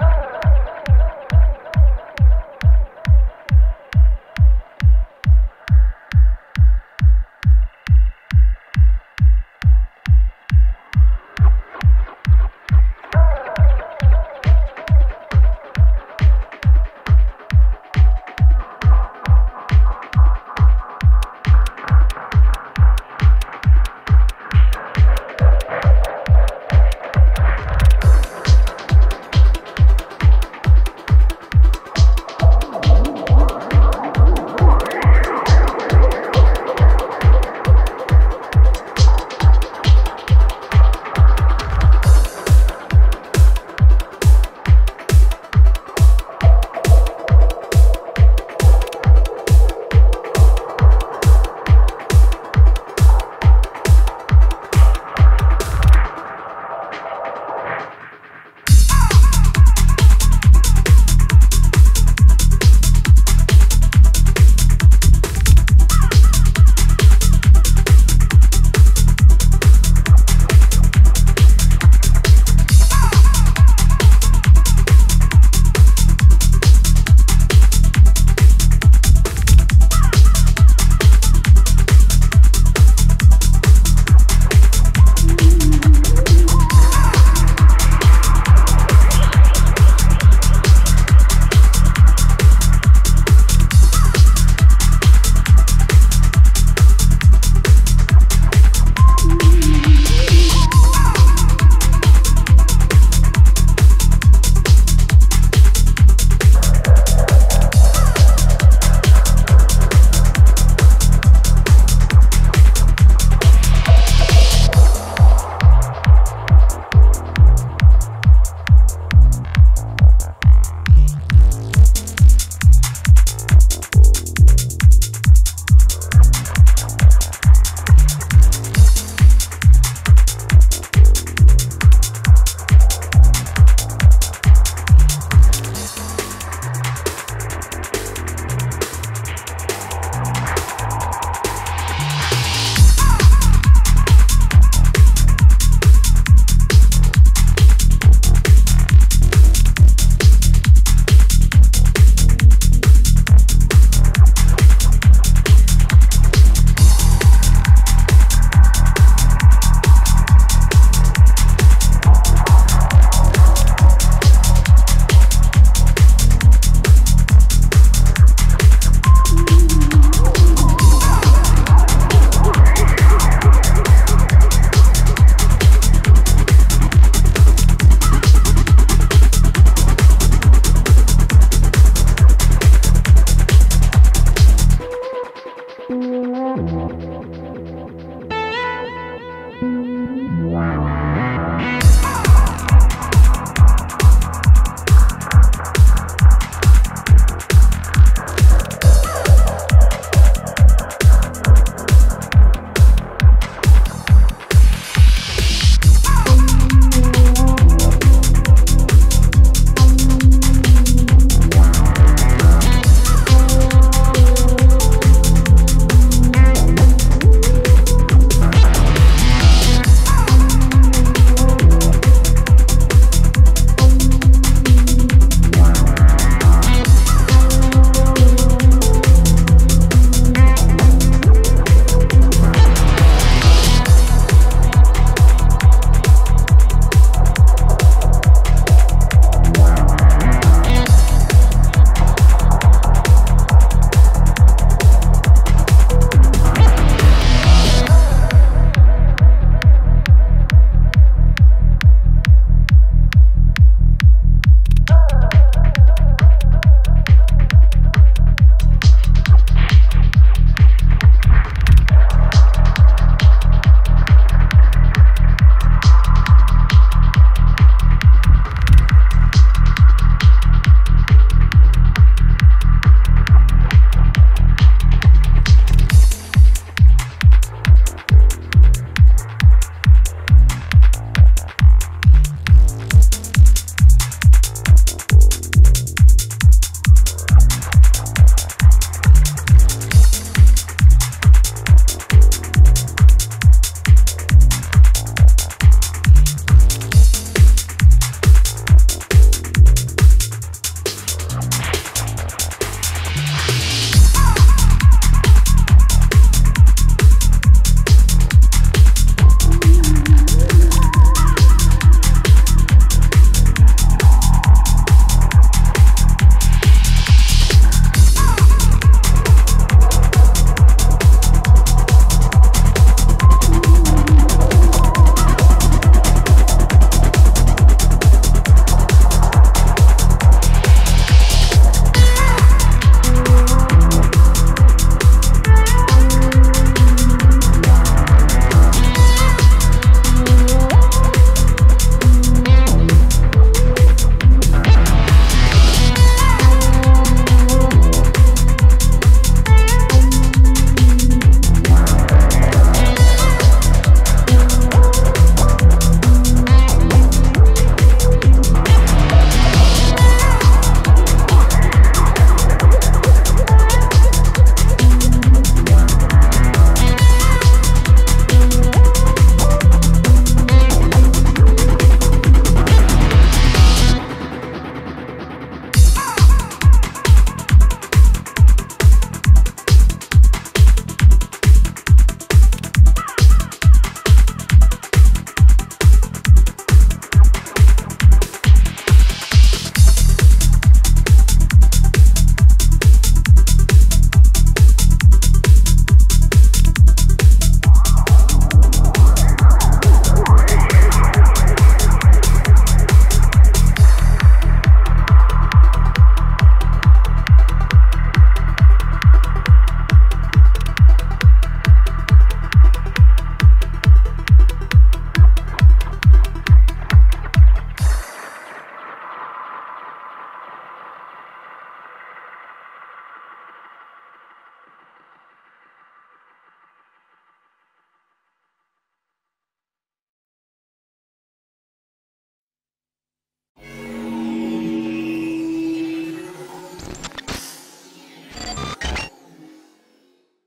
啊！